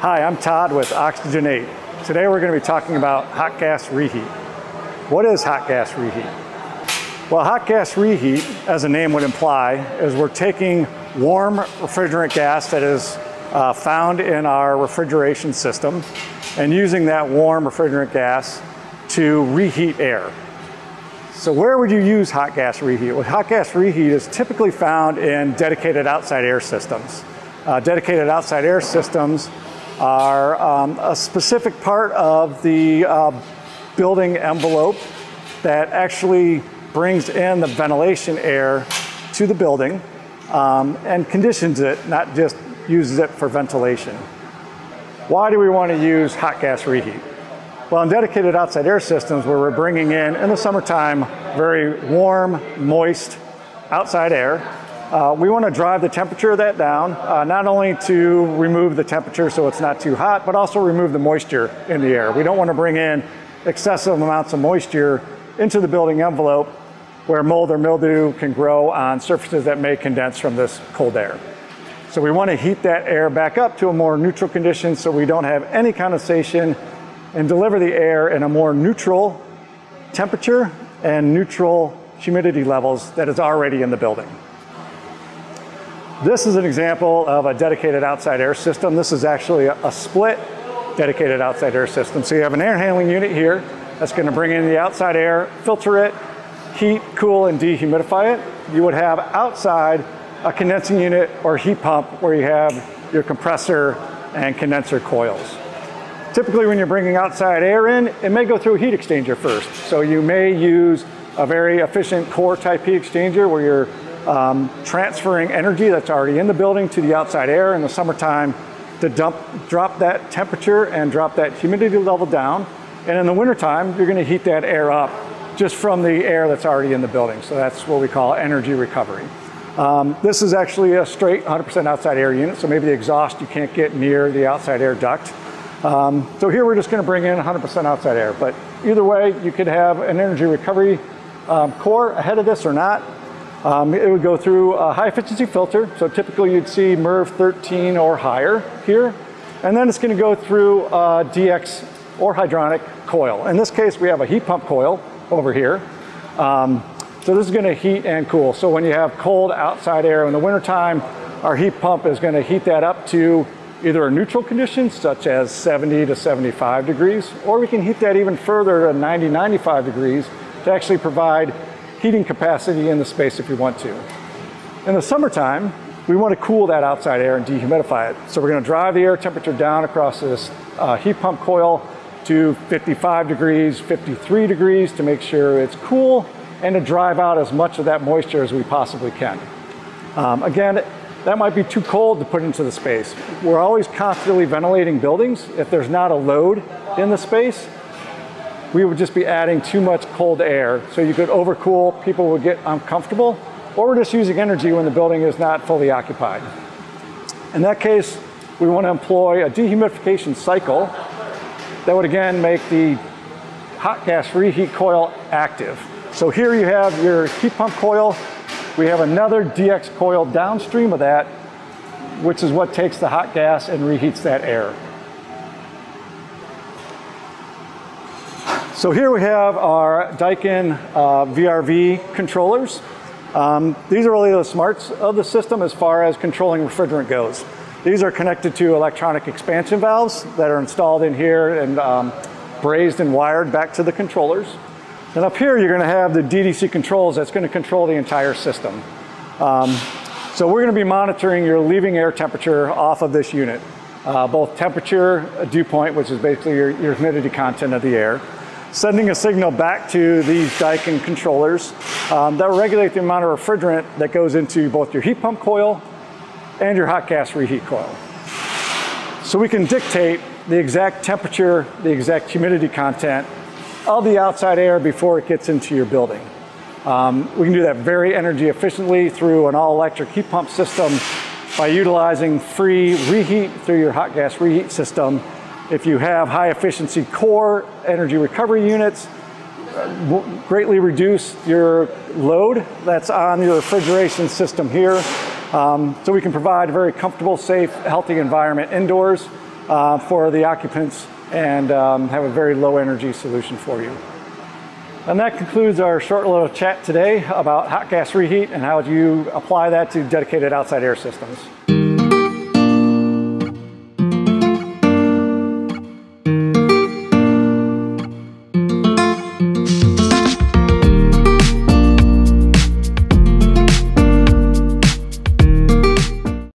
Hi, I'm Todd with Oxygen8. Today we're going to be talking about hot gas reheat. What is hot gas reheat? Well, hot gas reheat, as the name would imply, is we're taking warm refrigerant gas that is uh, found in our refrigeration system and using that warm refrigerant gas to reheat air. So where would you use hot gas reheat? Well, hot gas reheat is typically found in dedicated outside air systems. Uh, dedicated outside air systems are um, a specific part of the uh, building envelope that actually brings in the ventilation air to the building um, and conditions it, not just uses it for ventilation. Why do we want to use hot gas reheat? Well, in dedicated outside air systems where we're bringing in, in the summertime, very warm, moist outside air, uh, we want to drive the temperature of that down, uh, not only to remove the temperature so it's not too hot, but also remove the moisture in the air. We don't want to bring in excessive amounts of moisture into the building envelope where mold or mildew can grow on surfaces that may condense from this cold air. So we want to heat that air back up to a more neutral condition so we don't have any condensation and deliver the air in a more neutral temperature and neutral humidity levels that is already in the building. This is an example of a dedicated outside air system. This is actually a, a, split dedicated outside air system. So you have an air handling unit here that's gonna bring in the outside air, filter it, heat, cool, and dehumidify it. You would have outside a condensing unit or heat pump where you have your compressor and condenser coils. Typically when you're bringing outside air in, it may go through a heat exchanger first. So you may use a very efficient core type heat exchanger where you're um, transferring energy that's already in the building to the outside air in the summertime to dump, drop that temperature and drop that humidity level down. And in the wintertime, you're gonna heat that air up just from the air that's already in the building. So that's what we call energy recovery. Um, this is actually a straight 100% outside air unit, so maybe the exhaust you can't get near the outside air duct. Um, so here we're just gonna bring in 100% outside air, but either way, you could have an energy recovery um, core ahead of this or not. Um, it would go through a high efficiency filter. So typically you'd see MERV 13 or higher here. And then it's gonna go through a DX or hydronic coil. In this case, we have a heat pump coil over here. Um, so this is gonna heat and cool. So when you have cold outside air in the wintertime, our heat pump is gonna heat that up to either a neutral condition, such as 70 to 75 degrees, or we can heat that even further to 90, 95 degrees to actually provide heating capacity in the space if we want to. In the summertime, we want to cool that outside air and dehumidify it. So we're going to drive the air temperature down across this uh, heat pump coil to 55 degrees, 53 degrees to make sure it's cool and to drive out as much of that moisture as we possibly can. Um, again, that might be too cold to put into the space. We're always constantly ventilating buildings. If there's not a load in the space, we would just be adding too much cold air. So you could overcool, people would get uncomfortable, or we're just using energy when the building is not fully occupied. In that case, we want to employ a dehumidification cycle that would again make the hot gas reheat coil active. So here you have your heat pump coil. We have another DX coil downstream of that, which is what takes the hot gas and reheats that air. So here we have our Daikin uh, VRV controllers. Um, these are really the smarts of the system as far as controlling refrigerant goes. These are connected to electronic expansion valves that are installed in here and um, brazed and wired back to the controllers. And up here, you're gonna have the DDC controls that's gonna control the entire system. Um, so we're gonna be monitoring your leaving air temperature off of this unit. Uh, both temperature, dew point, which is basically your, your humidity content of the air, sending a signal back to these Daikin controllers um, that will regulate the amount of refrigerant that goes into both your heat pump coil and your hot gas reheat coil. So we can dictate the exact temperature, the exact humidity content of the outside air before it gets into your building. Um, we can do that very energy efficiently through an all electric heat pump system by utilizing free reheat through your hot gas reheat system if you have high efficiency core energy recovery units, uh, greatly reduce your load that's on your refrigeration system here. Um, so we can provide a very comfortable, safe, healthy environment indoors. uh, for the occupants and um, have a very low energy solution for you. And that concludes our short little chat today about hot gas reheat and how you apply that to dedicated outside air systems.